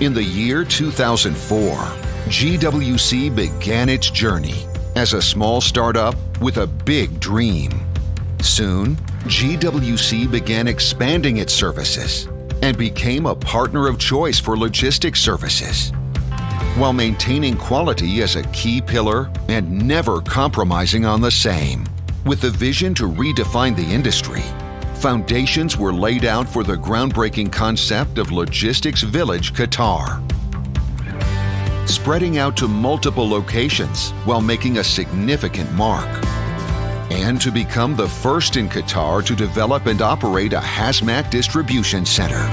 In the year 2004, GWC began its journey as a small startup with a big dream. Soon, GWC began expanding its services and became a partner of choice for logistics services. While maintaining quality as a key pillar and never compromising on the same. With the vision to redefine the industry, foundations were laid out for the groundbreaking concept of Logistics Village Qatar. Spreading out to multiple locations while making a significant mark. And to become the first in Qatar to develop and operate a hazmat distribution center.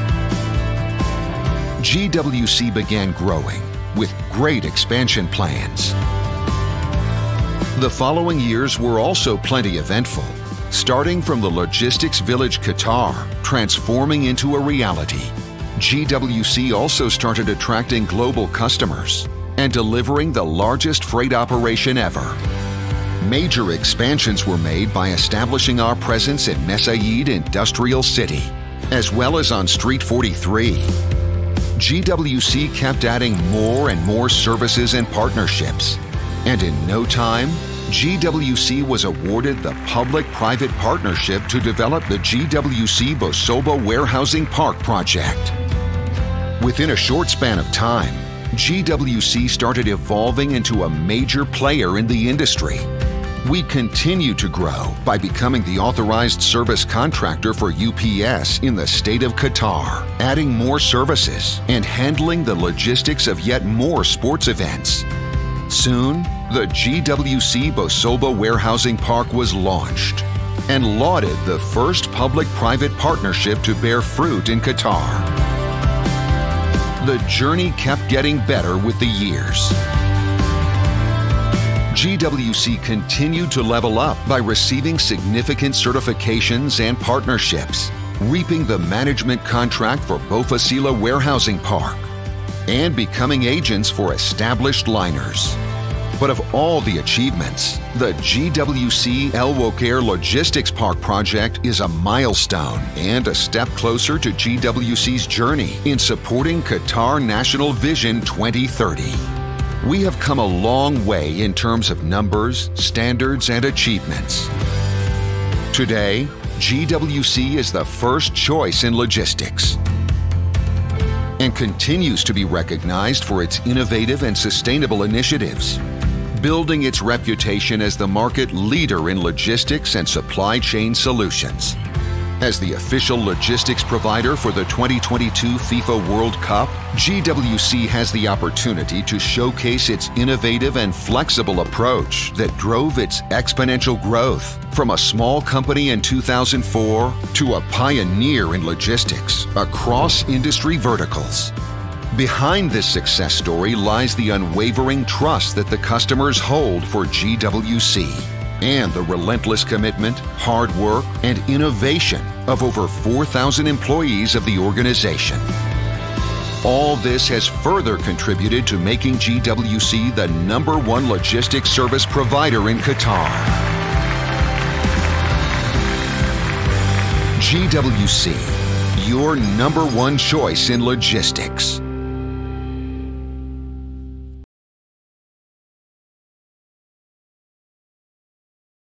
GWC began growing with great expansion plans. The following years were also plenty eventful, starting from the Logistics Village Qatar, transforming into a reality. GWC also started attracting global customers and delivering the largest freight operation ever. Major expansions were made by establishing our presence in Mesaieed Industrial City, as well as on Street 43. GWC kept adding more and more services and partnerships, and in no time, GWC was awarded the public private partnership to develop the GWC Bu Sulba Warehousing Park project. Within a short span of time, GWC started evolving into a major player in the industry. We continue to grow by becoming the authorized service contractor for UPS in the state of Qatar, adding more services and handling the logistics of yet more sports events. Soon, the GWC Bu Sulba Warehousing Park was launched and lauded the first public private partnership to bear fruit in Qatar. The journey kept getting better with the years. GWC continued to level up by receiving significant certifications and partnerships, reaping the management contract for Bofasila Warehousing Park, and becoming agents for established liners. But of all the achievements, the GWC Al Wukair Logistics Park project is a milestone and a step closer to GWC's journey in supporting Qatar National Vision 2030. We have come a long way in terms of numbers, standards, and achievements. Today, GWC is the first choice in logistics and continues to be recognized for its innovative and sustainable initiatives, building its reputation as the market leader in logistics and supply chain solutions. As the official logistics provider for the 2022 FIFA World Cup, GWC has the opportunity to showcase its innovative and flexible approach that drove its exponential growth from a small company in 2004 to a pioneer in logistics across industry verticals. Behind this success story lies the unwavering trust that the customers hold for GWC and the relentless commitment, hard work, and innovation of over 4,000 employees of the organization. All this has further contributed to making GWC the number one logistics service provider in Qatar. GWC, your number one choice in logistics.